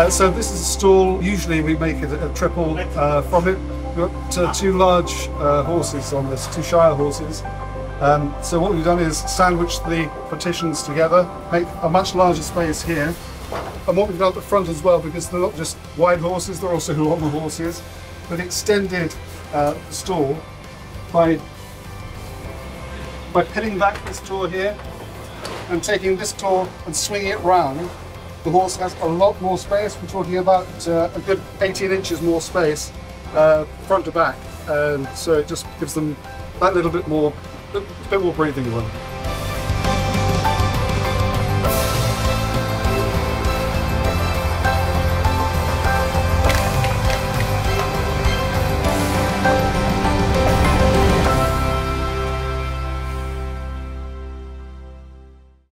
Uh, so this is a stall. Usually we make it a, triple uh, from it. We've got uh, two large uh, horses on this, two Shire horses. Um, so what we've done is sandwich the partitions together, make a much larger space here. And what we've done at the front as well, because they're not just wide horses, they're also long horses, we've extended uh, stall by, by pinning back this door here and taking this door and swinging it round. The horse has a lot more space. We're talking about uh, a good 18 inches more space uh, front to back. Um, so it just gives them that little bit more, a bit more breathing room.